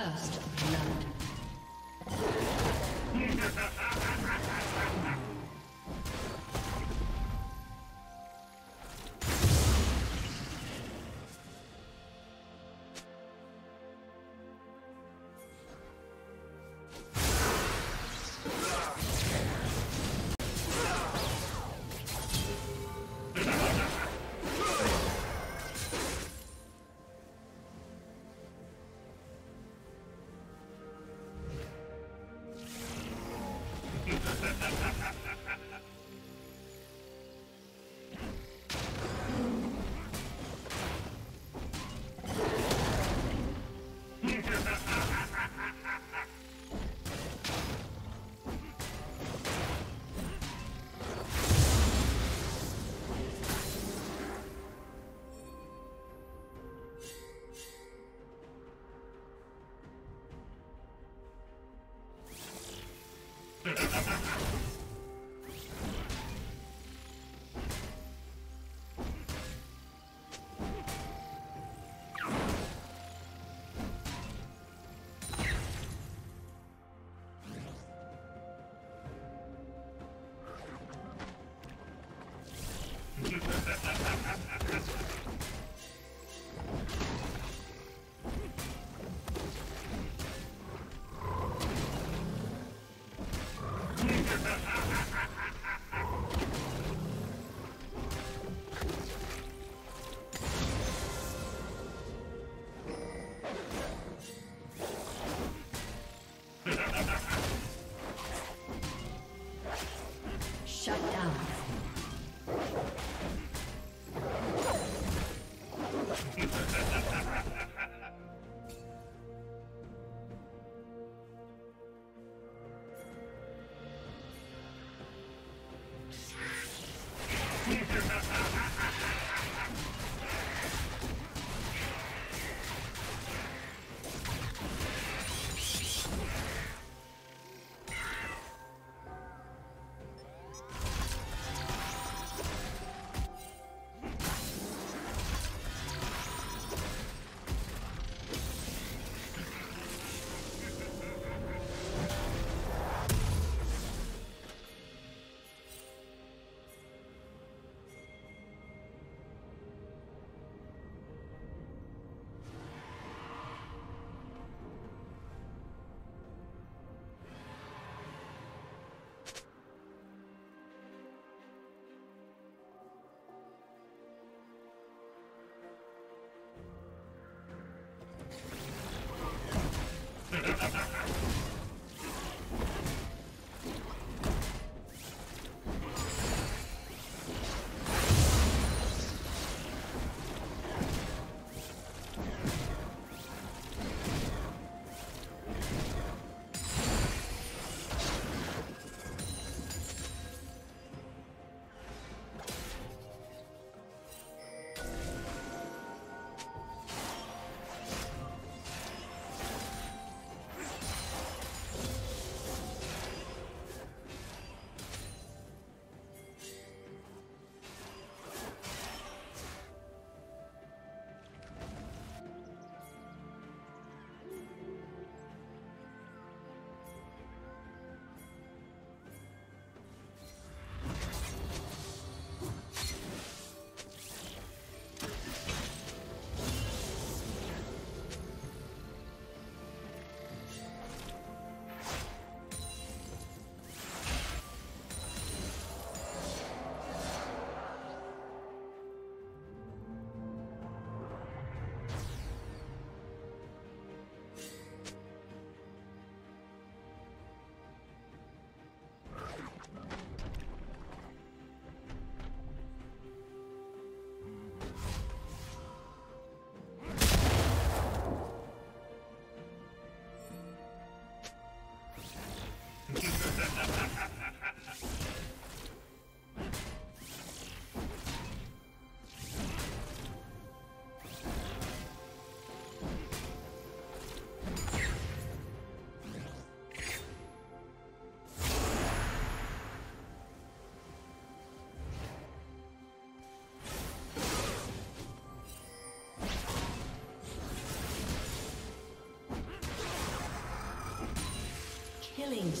First blood. Killing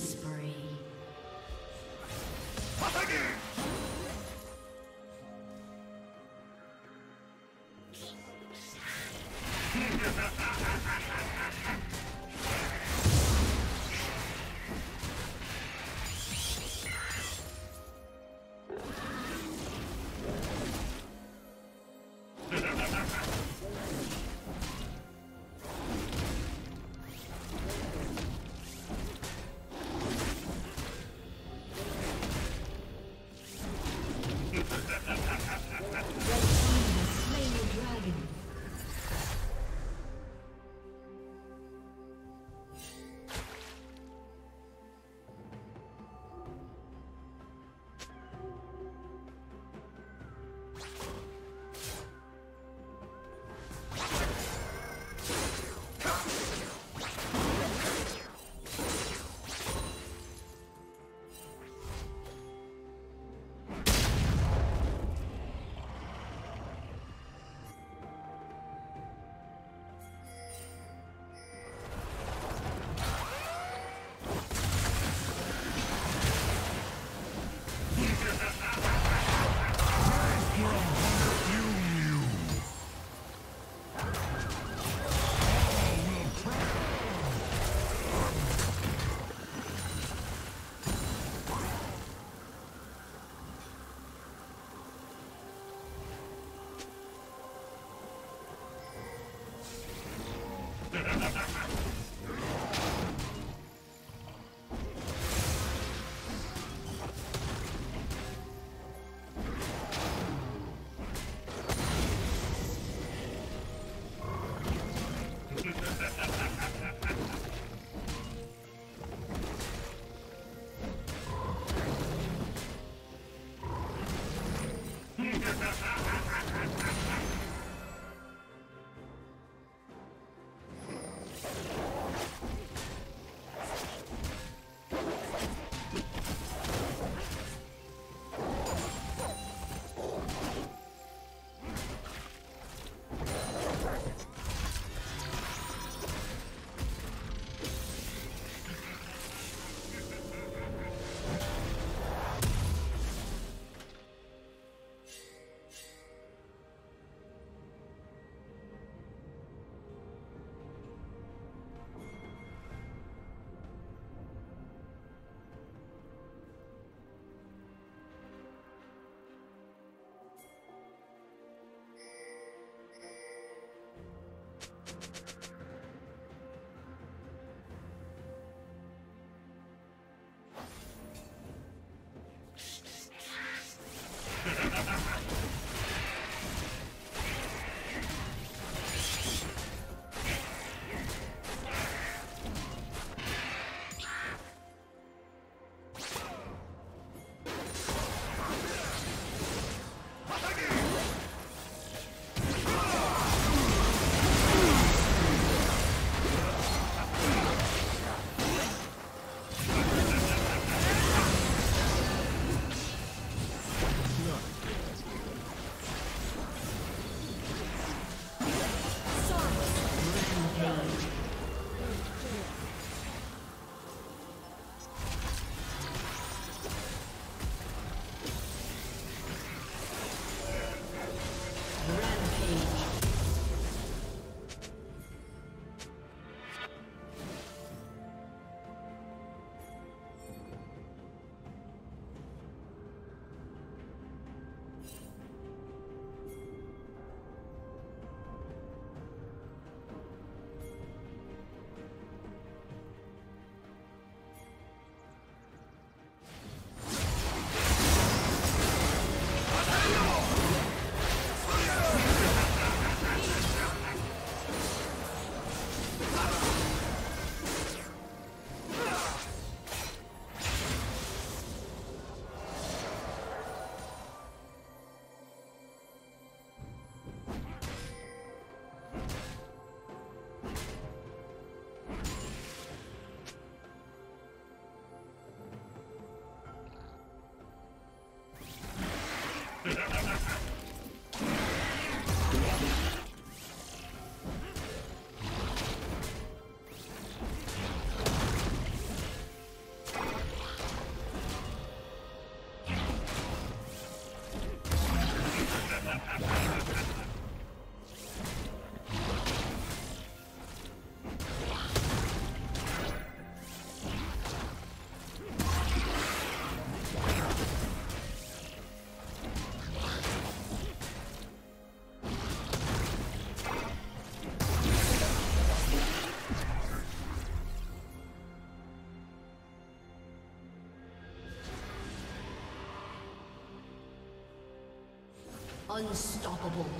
Unstoppable.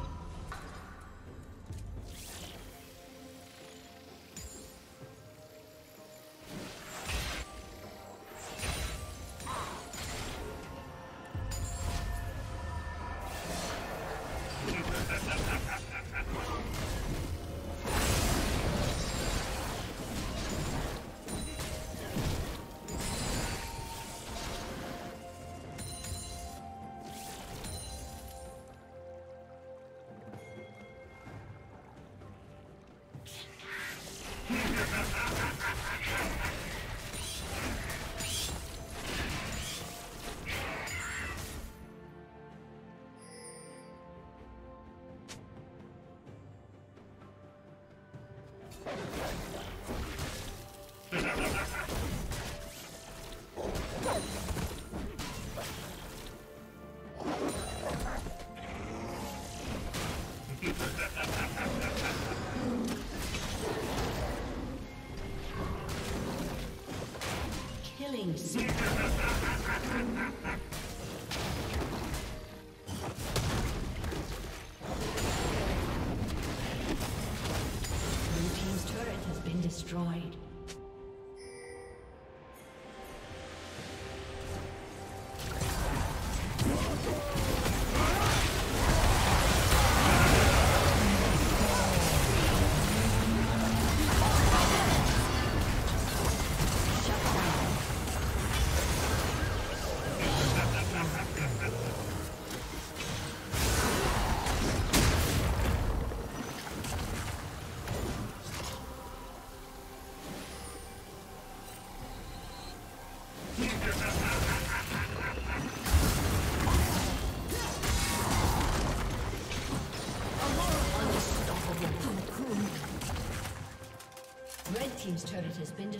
Killing destroyed. has been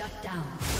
Shut down.